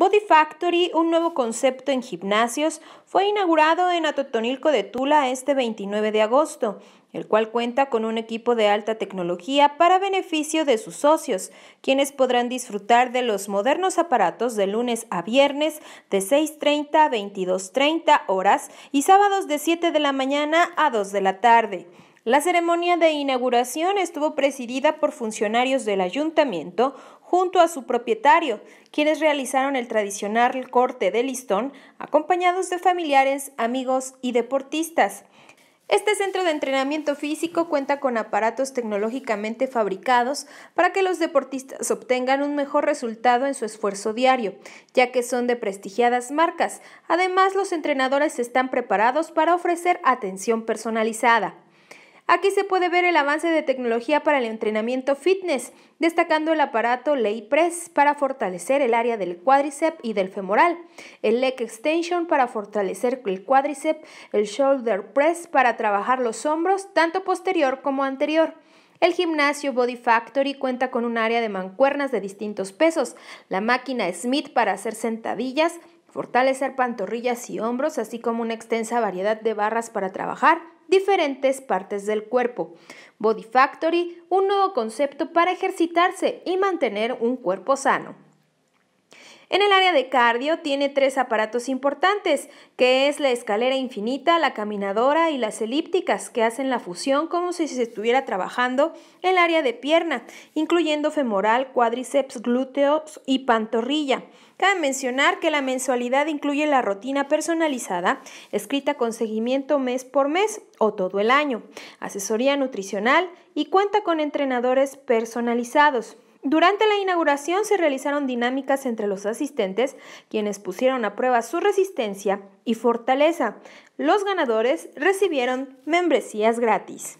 Body Factory, un nuevo concepto en gimnasios, fue inaugurado en Atotonilco de Tula este 29 de agosto, el cual cuenta con un equipo de alta tecnología para beneficio de sus socios, quienes podrán disfrutar de los modernos aparatos de lunes a viernes de 6.30 a 22.30 horas y sábados de 7 de la mañana a 2 de la tarde. La ceremonia de inauguración estuvo presidida por funcionarios del ayuntamiento junto a su propietario, quienes realizaron el tradicional corte de listón acompañados de familiares, amigos y deportistas. Este centro de entrenamiento físico cuenta con aparatos tecnológicamente fabricados para que los deportistas obtengan un mejor resultado en su esfuerzo diario, ya que son de prestigiadas marcas. Además, los entrenadores están preparados para ofrecer atención personalizada. Aquí se puede ver el avance de tecnología para el entrenamiento fitness, destacando el aparato Lay Press para fortalecer el área del cuádriceps y del femoral, el Leg Extension para fortalecer el cuádriceps, el Shoulder Press para trabajar los hombros, tanto posterior como anterior. El gimnasio Body Factory cuenta con un área de mancuernas de distintos pesos, la máquina Smith para hacer sentadillas, fortalecer pantorrillas y hombros, así como una extensa variedad de barras para trabajar diferentes partes del cuerpo. Body Factory, un nuevo concepto para ejercitarse y mantener un cuerpo sano. En el área de cardio tiene tres aparatos importantes, que es la escalera infinita, la caminadora y las elípticas, que hacen la fusión como si se estuviera trabajando el área de pierna, incluyendo femoral, cuádriceps, glúteos y pantorrilla. Cabe mencionar que la mensualidad incluye la rutina personalizada, escrita con seguimiento mes por mes o todo el año, asesoría nutricional y cuenta con entrenadores personalizados. Durante la inauguración se realizaron dinámicas entre los asistentes, quienes pusieron a prueba su resistencia y fortaleza. Los ganadores recibieron membresías gratis.